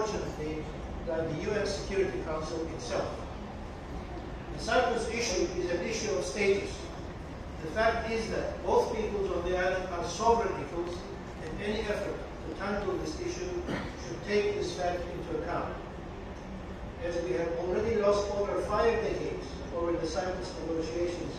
unfortunately, than the UN Security Council itself. The Cyprus issue is an issue of status. The fact is that both peoples on the island are sovereign peoples, and any effort to tackle this issue should take this fact into account. As we have already lost over five decades over the Cyprus negotiations